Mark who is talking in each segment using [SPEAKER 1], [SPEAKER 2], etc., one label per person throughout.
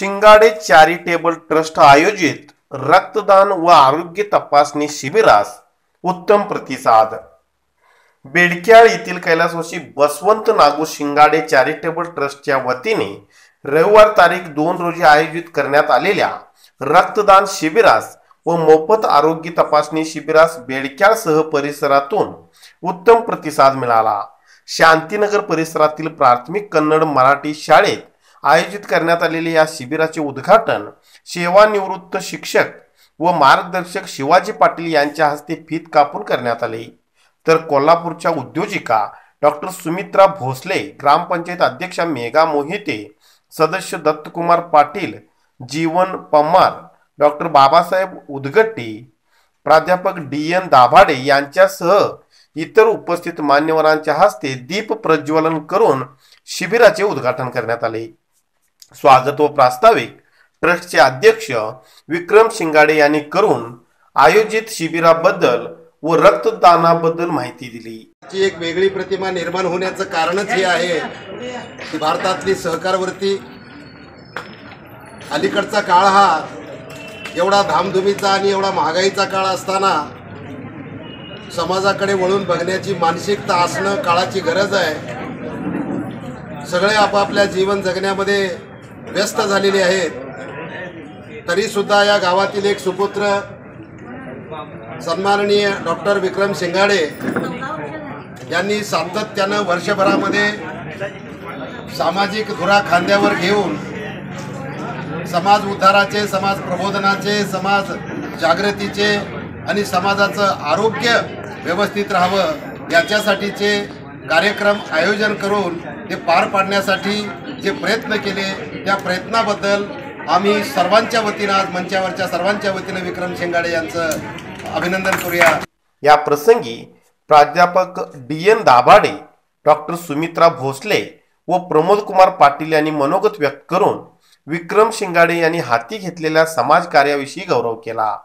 [SPEAKER 1] शिंगाडे charitable trust आयोजित रक्तदान व आरोग्य तपासणी शिबिरास उत्तम प्रतिसाद. बेडक्याळ येथील कैलासवासी बसवंत नागू शिंगाडे चॅरिटेबल ट्रस्टच्या वतीने रविवार तारीख दोन रोजी आयोजित करण्यात आलेल्या रक्तदान शिबिरास व मोफत आरोग्य तपासणी शिबिरास बेडक्याळसह परिसरातून उत्तम प्रतिसाद मिळाला. शांतीनगर परिसरातील प्राथमिक कन्नड मराठी शाळेत आयोजित करण्यात आलेले या शिबिराचे उद्घाटन सेवानिवृत्त शिक्षक व मार्गदर्शक शिवाजी पाटील यांच्या हस्ते फीत कापून करण्यात आले. तर कोल्हापूरच्या उद्योजिका डॉक्टर सुमित्रा भोसले ग्रामपंचायत अध्यक्षा मेघा मोहिते सदस्य दत्तकुमार पाटील जीवन पम्मार डॉक्टर बाबासाहेब उदगट्टी प्राध्यापक डी एन दाभाडे यांच्यासह इतर उपस्थित मान्यवरांच्या हस्ते दीप प्रज्वलन करून शिबिराचे उद्घाटन करण्यात आले. स्वागत व प्रास्ताविक ट्रस्टचे अध्यक्ष विक्रम शिंगाडे यांनी करून आयोजित शिबिराबद्दल व रक्तदानाबद्दल माहिती दिली.
[SPEAKER 2] एक वेगळी प्रतिमा निर्माण होण्याचं कारणच हे आहे की भारतातली सहकारवर्ती अलीकडचा काळ हा एवढा धामधुमीचा आणि एवढा महागाईचा काळ असताना समाजाकडे वळून बघण्याची मानसिकता असणं काळाची गरज आहे. सगळे आपापल्या जीवन जगण्यामध्ये व्यस्त झालेले आहेत तरीसुद्धा या गावातील एक सुपुत्र सन्माननीय डॉक्टर विक्रम शिंगाडे यांनी सातत्यानं वर्षभरामध्ये सामाजिक धुरा खांद्यावर घेऊन समाज उद्धाराचे समाज प्रबोधनाचे समाज जागृतीचे आणि समाजाचं आरोग्य व्यवस्थित राहावं याच्यासाठीचे कार्यक्रम आयोजन करून ते पार पाडण्यासाठी जे प्रयत्न केले त्या प्रयत्नाबद्दल आम्ही सर्वांच्या वतीनं आज मंचावरच्या सर्वांच्या वतीनं विक्रम शेंगाडे यांचं अभिनंदन करूया.
[SPEAKER 1] या प्रसंगी प्राध्यापक D N Dabhade doctor Sumitra Bhosale व प्रमोद कुमार पाटील यांनी मनोगत व्यक्त करून विक्रम शिंगाडे यांनी हाती घेतलेल्या समाज कार्याविषयी गौरव केला.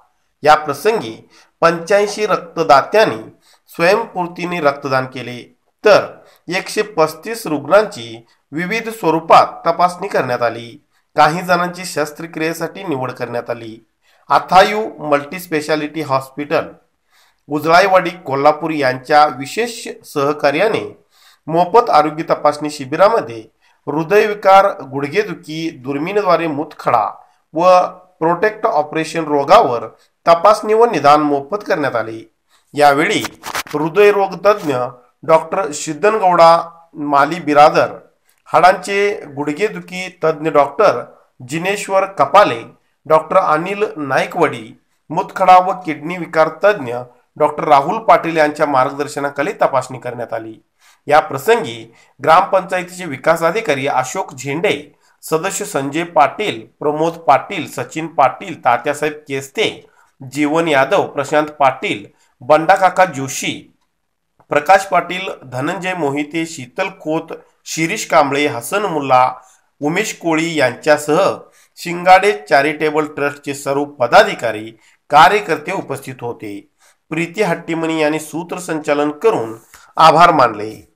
[SPEAKER 1] या प्रसंगी पंच्याऐंशी रक्तदात्यांनी स्वयंपूर्तीने रक्तदान केले. तर एकशे पस्तीस रुग्णांची विविध स्वरूपात तपासणी करण्यात आली. काही जणांची शस्त्रक्रियेसाठी निवड करण्यात आली. अथायू मल्टीस्पेशालिटी हॉस्पिटल उजळाईवाडी कोल्हापूर यांच्या विशेष सहकार्याने मोफत आरोग्य तपासणी शिबिरामध्ये हृदयविकार गुडघेदुखी दुर्मिणद्वारे मूतखडा व प्रोटेक्ट ऑपरेशन रोगावर तपासणी व निदान मोफत करण्यात आले. यावेळी हृदयरोगतज्ञ डॉक्टर सिद्धनगौडा माली बिरादर हाडांचे गुडघेदुखी तज्ज्ञ डॉक्टर जिनेश्वर कपाले डॉक्टर अनिल नाईकवडी मुतखडा व किडनी विकार तज्ज्ञ डॉक्टर राहुल पाटील यांच्या मार्गदर्शनाखाली तपासणी करण्यात आली. या प्रसंगी ग्रामपंचायतीचे विकास अधिकारी अशोक झेंडे सदस्य संजय पाटील प्रमोद पाटील सचिन पाटील तात्यासाहेब केस्ते जीवन यादव प्रशांत पाटील बंडाकाका जोशी प्रकाश पाटील धनंजय मोहिते शीतल खोत शिरीष कांबळे हसन मुल्ला उमेश कोळी यांच्यासह शिंगाडे चॅरिटेबल ट्रस्टचे सर्व पदाधिकारी कार्यकर्ते उपस्थित होते. प्रीती हट्टीमणी यांनी सूत्रसंचालन करून आभार मानले.